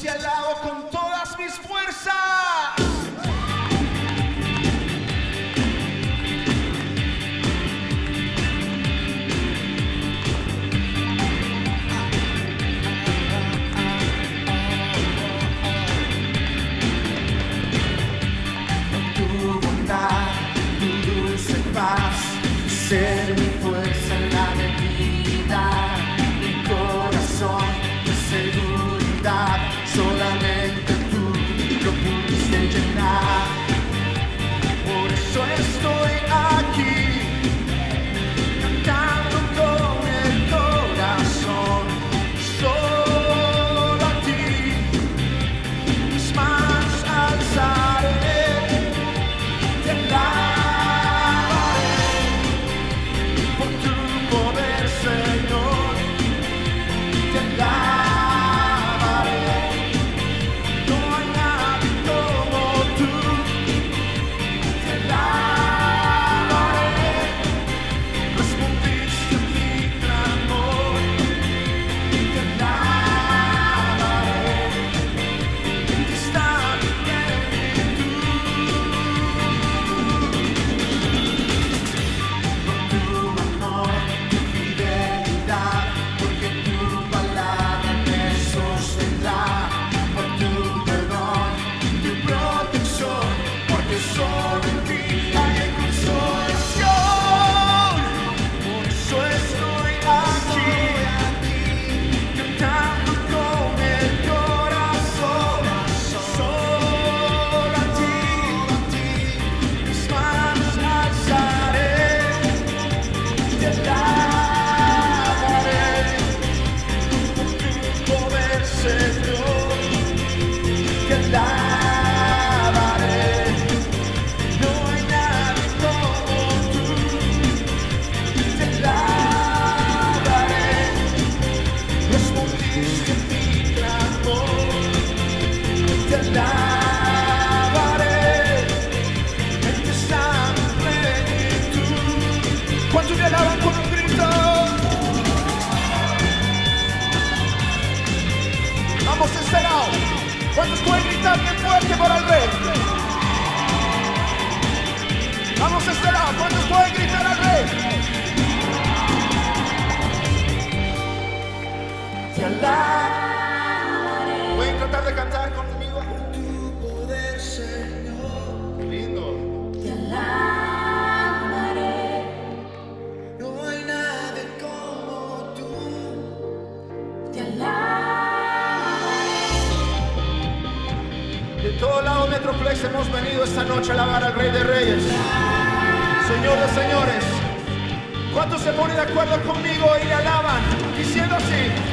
te alabo con todas mis fuerzas. cuando estoy gritando fuerte para el rey. Vamos a esperar cuando estoy gritar al rey. Te. Hemos venido esta noche a alabar al Rey de Reyes. Señoras, señores, ¿cuántos se ponen de acuerdo conmigo y le alaban? Diciendo así.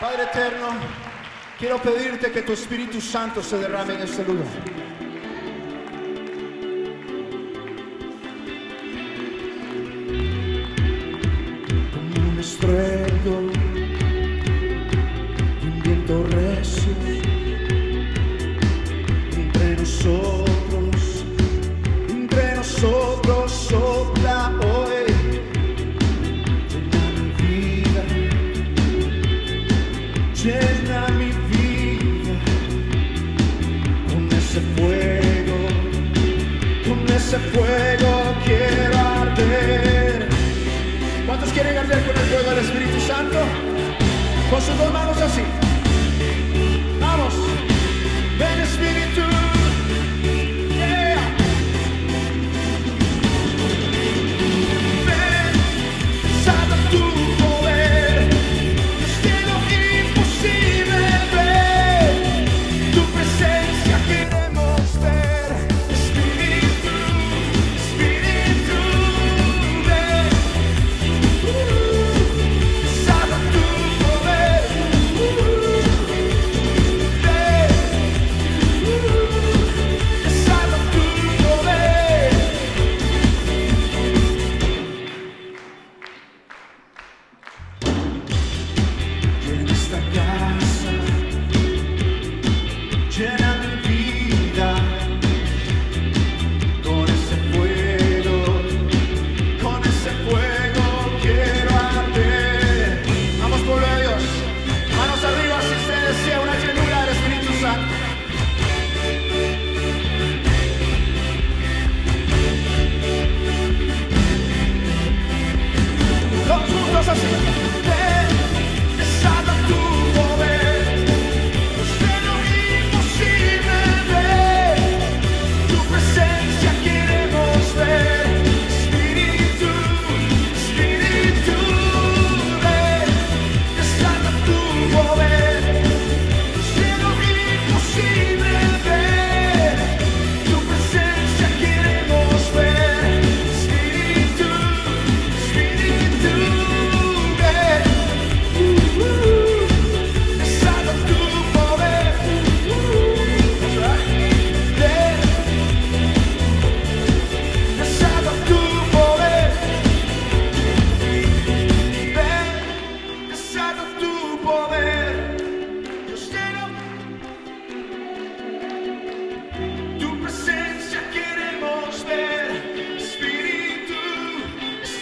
Padre eterno, quiero pedirte que tu Espíritu Santo se derrame en este lugar. Posso tomar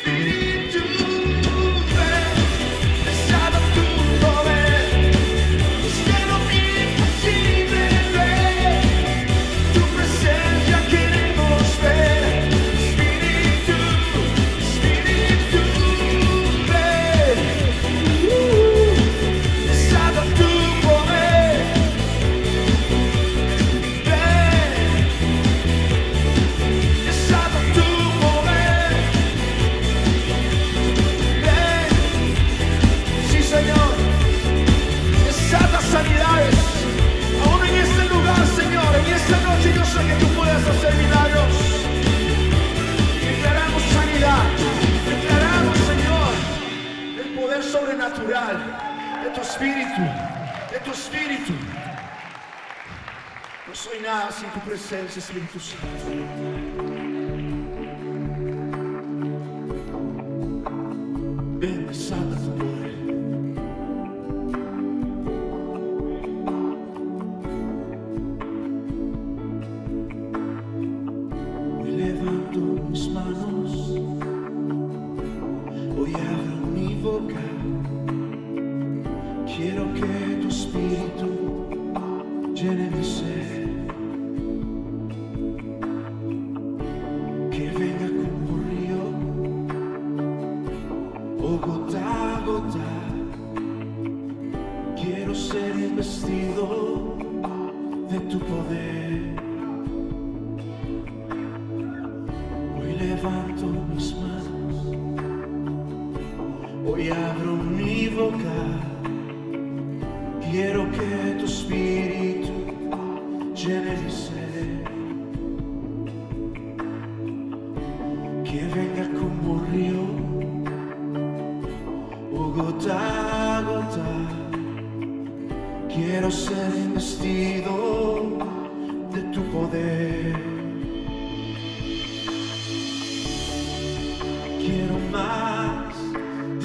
Thank you. espírito, é teu espírito. Nos reinar em tua presença, Espírito Santo. Vem, Santa tua glória. manos, hoy abro minha boca. levanto mis manos, hoy abro mi boca, quiero que tu espíritu llene mi ser, que venga como río o gota a gota, quiero ser vestido de tu poder.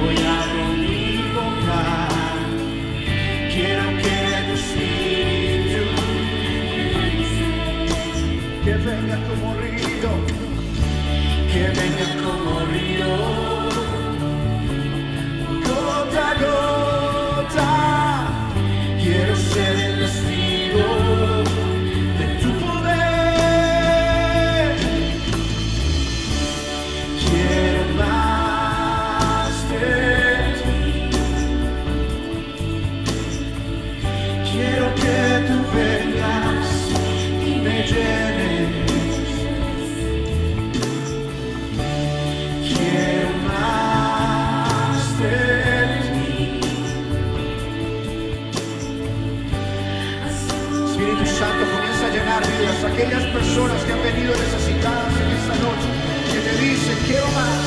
Hoy abro mi boca. Quiero que el sitio que venga como río que venga como. kill my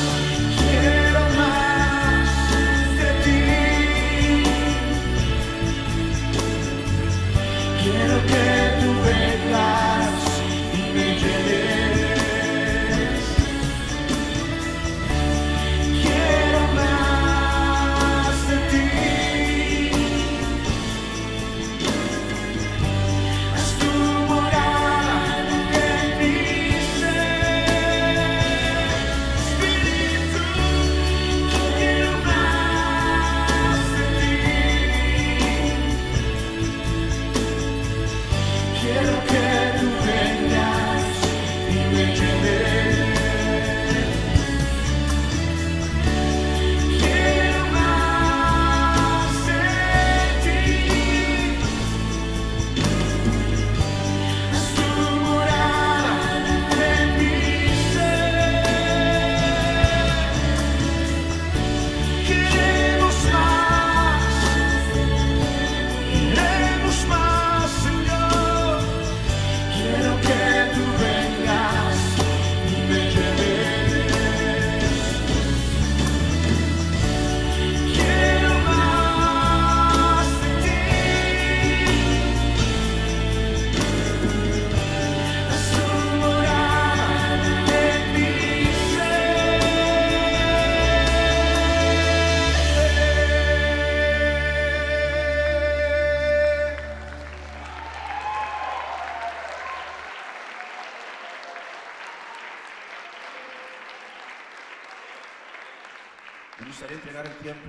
gustaría entregar el tiempo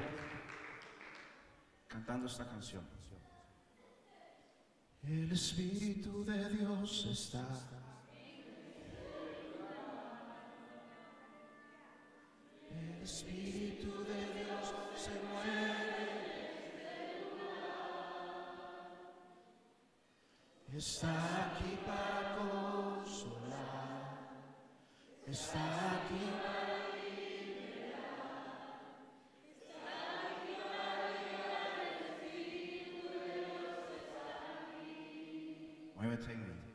cantando esta canción. El Espíritu de Dios está. El Espíritu de Dios se mueve. Está aquí para consolar. Está aquí para permitting me.